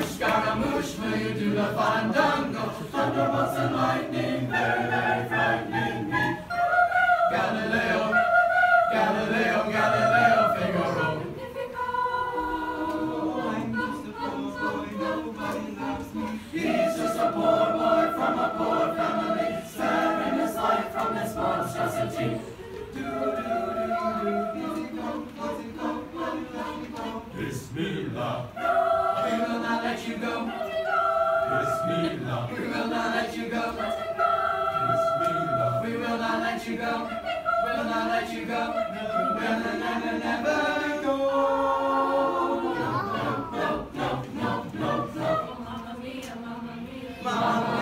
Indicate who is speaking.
Speaker 1: Scaramouche, Scaramouche, will you do the fandango? Thunderbolts and lightning, very, very frightening me. Galileo, Galileo, Galileo, will not let you go. Bismillah. We will not let you go. Bismillah. We will not let you go. We will not let you go. We will never, never go. No, no, no, no, no, no.
Speaker 2: Mamma mia, mamma mia.
Speaker 1: Mamma